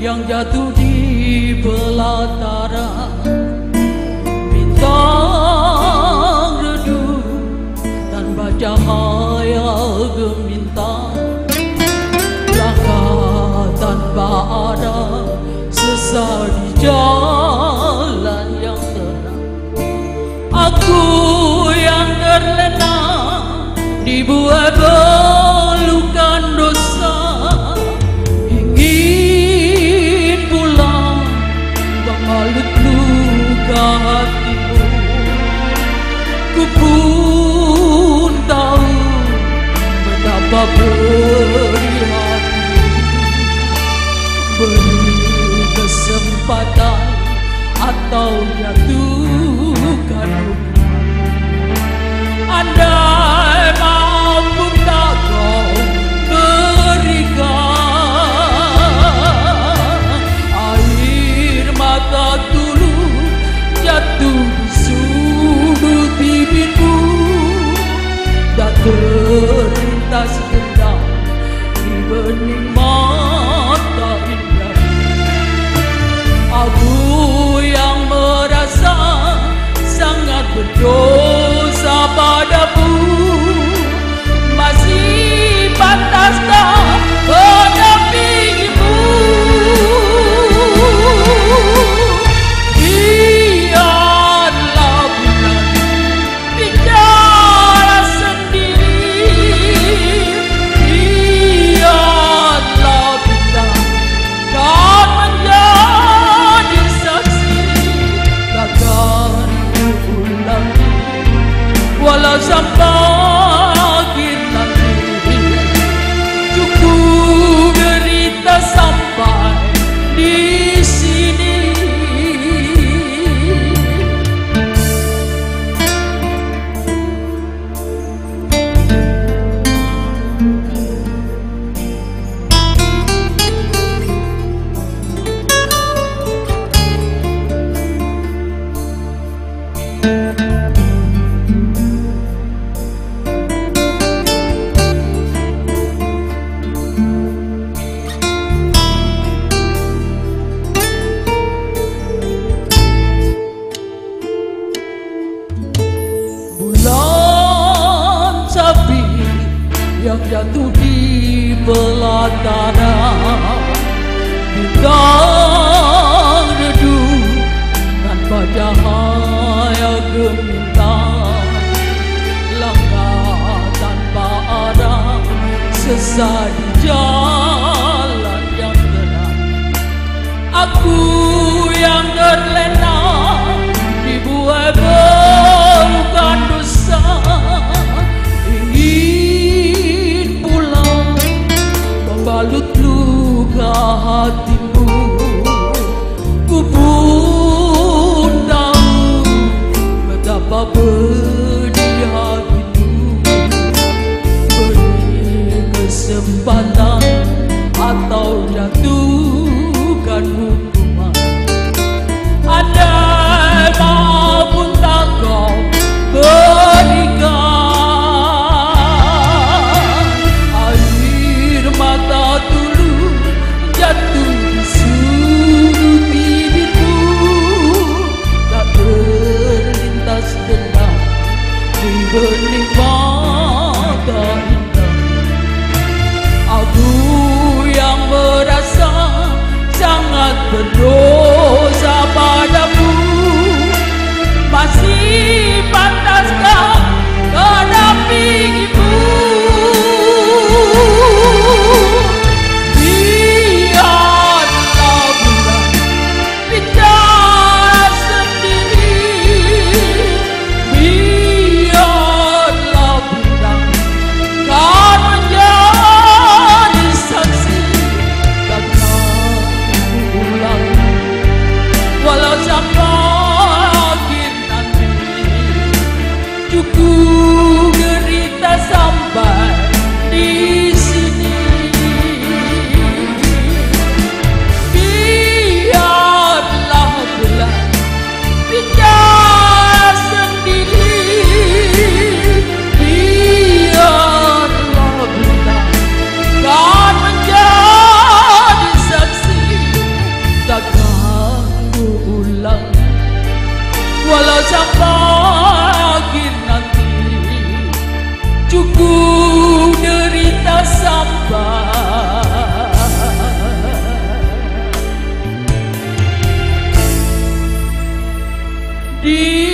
yang jatuh di belantara bintang redup tanpa cahaya gemintang. Langkah tanpa ada sesal di jalan yang terang. Aku yang terlena dibuat luka hatimu Ku pun tahu betapa beri hati Beri kesempatan atau jatuhkan. Hukum Andai us. some bones. jatuh di pelataran Bintang redup tanpa cahaya gemintang Langkah tanpa arah sesat jalan yang gelap Aku yang terlena lalut luka hatimu di